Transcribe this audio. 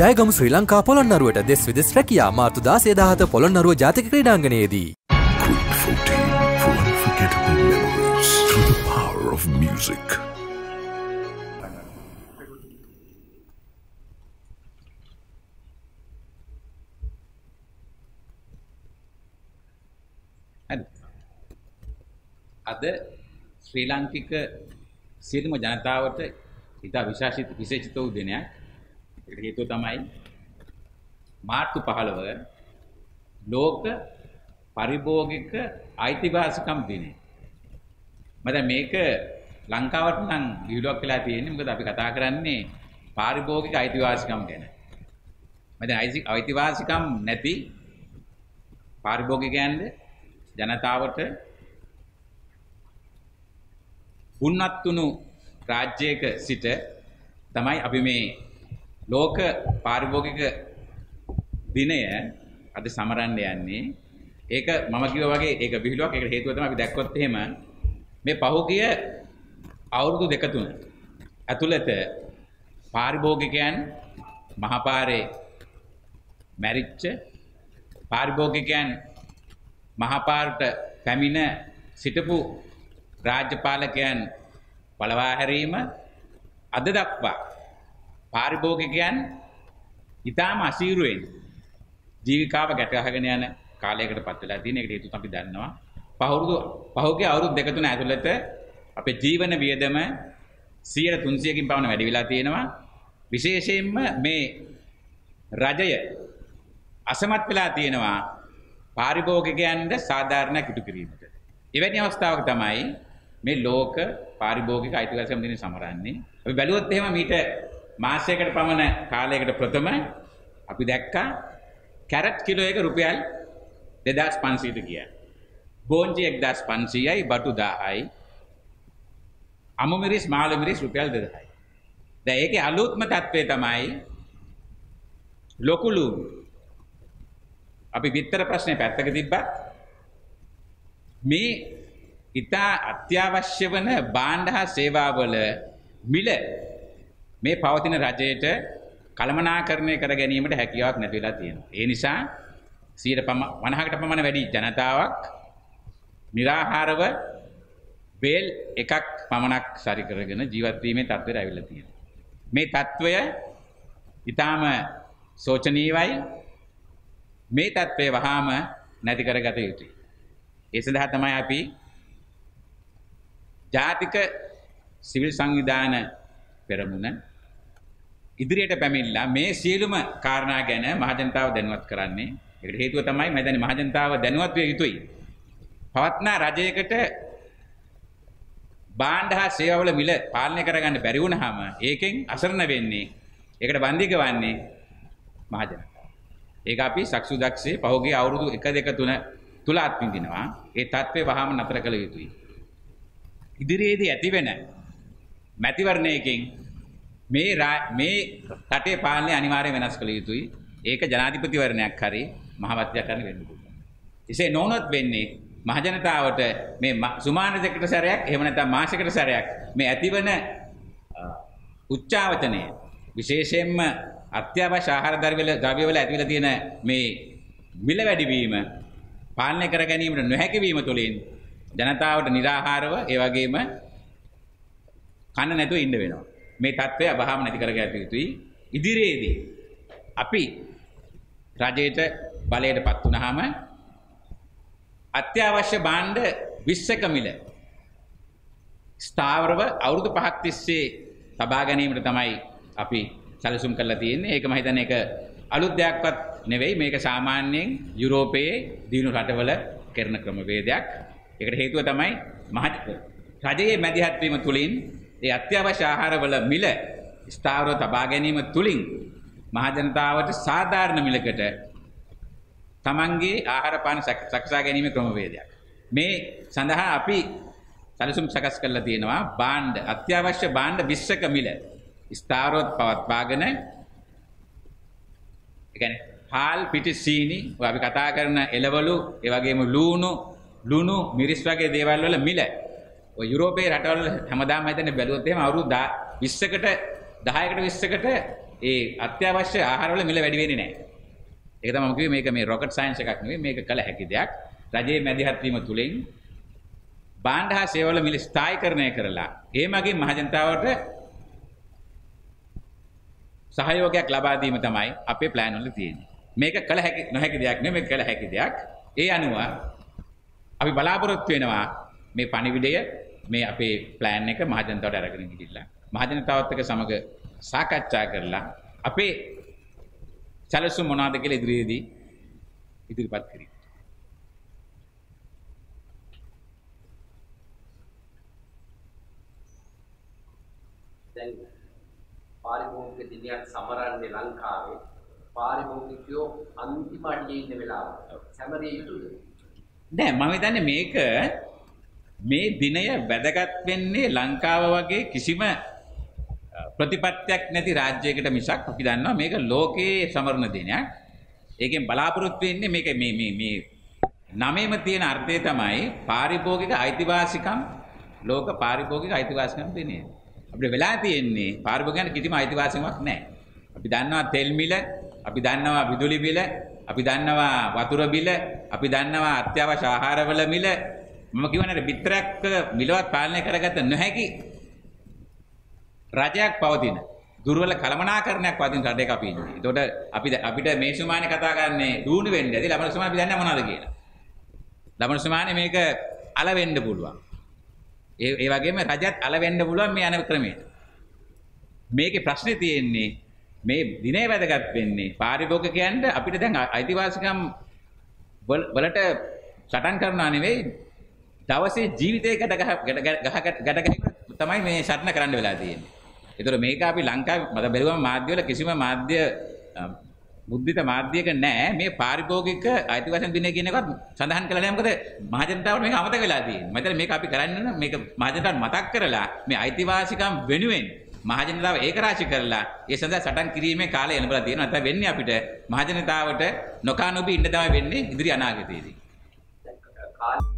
ජයගම ශ්‍රී ලංකා පොළොන්නරුවට දෙස් විදෙස් රැකියා මාර්තු දාසේ දාහත පොළොන්නරුව ජාතික ක්‍රීඩාංගනයේදී. Quick 14 for unforgettable memories through the power of music. අද ශ්‍රී ලාංකික සියලුම ජනතාවට ඉතා විශේෂිත විශේෂිත වූ දිනයක්. ඒකට හේතුව තමයි මාර්තු 15 ලෝක පරිභෝගික අයිතිවාසිකම් දිනය. මම මේක ලංකාවට නම් විහිළුවක් වෙලා තියෙන්නේ මොකද අපි කතා කරන්නේ පාරිභෝගික අයිතිවාසිකම් ගැන. මම අයිතිවාසිකම් නැති පාරිභෝගිකයන්ද ජනතාවට උන්නත්තුණු රාජ්‍යයක සිට තමයි අපි මේ ලෝක පාරිභෝගික දිනය අද සමරන්න යන්නේ. ඒක මම කිව්වා වගේ ඒක විහිළුවක්. ඒකට හේතුව තමයි අපි දැක්කොත් එහෙම මේ පහුගිය අවුරුදු දෙක තුන ඇතුළත පාරිභෝගිකයන් මහපාරේ මැරිච්ච පාරිභෝගිකයන් මහපාරට පැමිණ සිටපු රාජ්‍යපාලකයන් පළවා හැරීම අද දක්වා පාරිභෝගිකයන් ඉතාම අසීරුවෙන් ජීවිකාව ගැටගහගෙන යන කාලයකට පත් වෙලා තියෙන එකට හේතුව අපි දන්නවා. පහවුරුදු පහුගිය අවුරුදු දෙක තුන ඇතුළත අපේ ජීවන වියදම 100 300කින් පමණ වැඩි වෙලා තියෙනවා. විශේෂයෙන්ම මේ රජය අසමත් වෙලා තියෙනවා පාරිභෝගිකයන්ට සාධාරණයක් ඉටු කිරීමට. එවැනි අවස්ථාවක තමයි මේ ලෝක පාරිභෝගික අයිතිවාසිකම් දිනය සමරන්නේ. අපි බැලුවොත් එහෙම මීට මාසයකට පමණ කාලයකට ප්‍රථම අපි දැක්කා කැරට් කිලෝ එක රුපියල් 2500ට ගියා. බෝංචි 1500යි බටු 1000යි. අමු මිරිස් මාළු මිරිස් රුපියල් 2000යි. දැන් ඒකේ අලුත්ම තත්ත්වය තමයි ලොකුලු අපි විතර ප්‍රශ්නේ පැත්තක තිබ්බත් මේ ඉතා අත්‍යවශ්‍ය වන භාණ්ඩ හා සේවාවල මිල මේ පවතින රජයට කළමනාකරණය කර ගැනීමට හැකියාවක් නැති වෙලා තියෙනවා. ඒ නිසා 150කට පමණ වැඩි ජනතාවක් निराහාරව බේල් එකක් පමණක් සරි කරගෙන ජීවත් වීමේ තත්ත්වයට ඇවිල්ලා තියෙනවා. මේ తত্ত্বය ඊටාම සෝචනීයයි. මේ తত্ত্বය වහාම නැති කරගත යුතුයි. ඒ සඳහා තමයි අපි ජාතික සිවිල් සංවිධාන පෙරමුණ ඉදිරියට පැමිණලා මේ සියලුම කාරණා ගැන මහජනතාව දැනුවත් කරන්නේ. ඒකට හේතුව තමයි මම දැනන්නේ මහජනතාව දැනුවත් විය යුතුයි. පවත්නා රජයකට භාණ්ඩ හා සේවාවල මිල පාලනය කරගන්න බැරි වුණාම ඒකෙන් අසරණ වෙන්නේ ඒකට බන්දි ගවන්නේ මහජනතාව. ඒක අපි සක්සුදක්ෂේ පහුගිය අවුරුදු 1 2 3 තුල අත්විඳිනවා. ඒ தત્ත්වය වහාම නතර කළ යුතුයි. ඉදිරියේදී ඇතිවෙන මැතිවරණයකින් මේ මේ රටේ පාලනය අනිවාර්යයෙන් වෙනස් කළ යුතුයි. ඒක ජනාධිපතිවරණයක් හරි මහමැතියක් හරි වෙන්න පුළුවන්. එසේ නොවුනොත් වෙන්නේ මහජනතාවට මේ සුමාන දෙකට සැරයක් එහෙම නැත්නම් මාසයකට සැරයක් මේ ඇතිවන උච්චාවචනය විශේෂයෙන්ම අත්‍යවශ්‍ය ආහාර ද්‍රව්‍යවල ද්‍රව්‍යවල ඇතිවලා තියෙන මේ මිල වැඩිවීම පාලනය කර ගැනීමට නොහැකි වීම තුළින් ජනතාවට निराහාරව ඒ වගේම කන්න නැතුව ඉන්න වෙනවා. මේ தත්ත්වය අබහාම නැති කරගත යුතුයි. ඉදිරියේදී අපි රජයට බලයටපත් වුනහම අත්‍යවශ්‍ය භාණ්ඩ 20ක මිල ස්ථාවරව අවුරුදු 5ක් තිස්සේ තබා ගැනීමට තමයි අපි සැලසුම් කරලා තියෙන්නේ. ඒක මම හිතන්නේ ඒක අලුත් දෙයක්වත් නෙවෙයි. මේක සාමාන්‍යයෙන් යුරෝපයේ දිනු රටවල කරන ක්‍රමවේදයක්. ඒකට හේතුව තමයි මහ රජයේ මැදිහත් වීම තුලින් ඒ අත්‍යවශ්‍ය ආහාරවල මිල ස්ථාවරව තබා ගැනීම තුලින් මහජනතාවට සාධාරණ මිලකට තමන්ගේ ආහාර පාන සකසා ගැනීම ක්‍රමවේදයක්. මේ සඳහා අපි සැලසුම් සකස් කරලා තියෙනවා භාණ්ඩ අත්‍යවශ්‍ය භාණ්ඩ 20ක මිල ස්ථාවරව පවත්වාගෙන ඒ කියන්නේ හාල් පිටි සීනි අපි කතා කරන එළවලු ඒ වගේම ලූණු ලුණු මිරිස් වගේ දේවල් වල මිල ඔය යුරෝපයේ රටවල හැමදාම හිතන්නේ බැලුවොත් එහෙම අවුරුදු 20කට 10කට 20කට ඒ අත්‍යවශ්‍ය ආහාරවල මිල වැඩි වෙන්නේ නැහැ. ඒක තමයි මම කිව්වේ මේක මේ රොකට් සයන්ස් එකක් නෙවෙයි මේක කළ හැකි දෙයක්. රජයේ මැදිහත් වීම තුලින් භාණ්ඩ හා සේවල මිල ස්ථායීකරණය කරලා ඒ මගින් මහජනතාවට සහයෝගයක් ලබා දීම තමයි අපේ ප්ලෑන් වල තියෙන්නේ. මේක කළ හැකි නොහැකි දෙයක් නෙවෙයි මේක කළ හැකි දෙයක්. ඒ අනුව අපි බලාපොරොත්තු වෙනවා මේ පණිවිඩය මේ අපේ ප්ලෑන් එක මහජනතාවට අරගෙන ගිහිල්ලා මහජනතාවත් එක්ක සමග සාකච්ඡා කරලා අපේ සැලසුම් මොනවද කියලා ඉදිරියේදී ඉදිරිපත් කිරීම. දැන් පාරිභෝගික දිනයක් සමරන්නේ ලංකාවේ පාරිභෝගිකයෝ අන්තිම අඩියේ ඉන්න වෙලාව සැමරිය යුතුද? නෑ මම හිතන්නේ මේක මේ දිනය වැදගත් වෙන්නේ ලංකාව වගේ කිසිම අ, ප්‍රතිපත්තියක් නැති රාජ්‍යයකට මිසක් අපි දන්නවා මේක ලෝකයේ සමරන දිනයක්. ඒකෙන් බලාපොරොත්තු වෙන්නේ මේක මේ මේ මේ නමේම තියෙන අර්ථය තමයි පාරිභෝගික අයිතිවාසිකම් ලෝක පාරිභෝගික අයිතිවාසිකම් දිනය. අපිට වෙලා තියෙන්නේ පාරිභෝගිකයන්ට කිසිම අයිතිවාසිකමක් නැහැ. අපි දන්නවා තෙල් මිල, අපි දන්නවා විදුලි මිල, අපි දන්නවා වතුර බිල, අපි දන්නවා අත්‍යවශ්‍ය ආහාරවල මිල. මම කියවනේ පිටරක් මිලවත් පාලනය කරගත නොහැකි රජයක් පවතින දුර්වල කළමනාකරණයක් පවතින රටක අපි ඉන්නේ. ඒතකොට අපි ද- අපිට මේ සුමානේ කතා කරන්නේ දූණු වෙන්න ඇති ලබන සුමානේ අපි දන්නේ මොනවද කියලා. ලබන සුමානේ මේක අල වෙන්න පුළුවන්. ඒ ඒ වගේම රජත් අල වෙන්න පුළුවන් මේ යන ක්‍රමයට. මේකේ ප්‍රශ්නේ තියෙන්නේ මේ දිනේ වැදගත් වෙන්නේ පාරිභෝගිකයන්ට අපිට දැන් අයිතිවාසිකම් වල- වලට සටන් කරනවා නෙවෙයි දවසේ ජීවිතේ ගැට ගහ ගැට ගහ ගැට ගහ තමයි මේ සටන කරන්න වෙලා තියෙන්නේ. ඒතර මේක අපි ලංකාවේ මත බැලුවම මාධ්‍ය වල කිසිම මාධ්‍ය අ, බුද්ධිත මාධ්‍යයක නැහැ මේ පාරිභෝගික අයිතිවාසිකම් දිනය කියන එකත් සඳහන් කළා නෑ මොකද මහජනතාවට මේක අමතක වෙලා තියෙන්නේ. මම මේක අපි කරන්න ඕන මේක මහජනතාවට මතක් කරලා මේ අයිතිවාසිකම් වෙනුවෙන් මහජනතාව ඒකරාශී කරලා ඒ සඳහා සටන් කිරීමේ කාලය එළඹලා තියෙනවා. නැත්නම් වෙන්නේ අපිට මහජනතාවට නොකා නොබී ඉන්න තමයි වෙන්නේ ඉදිරි අනාගතයේදී. දැන් කාලේ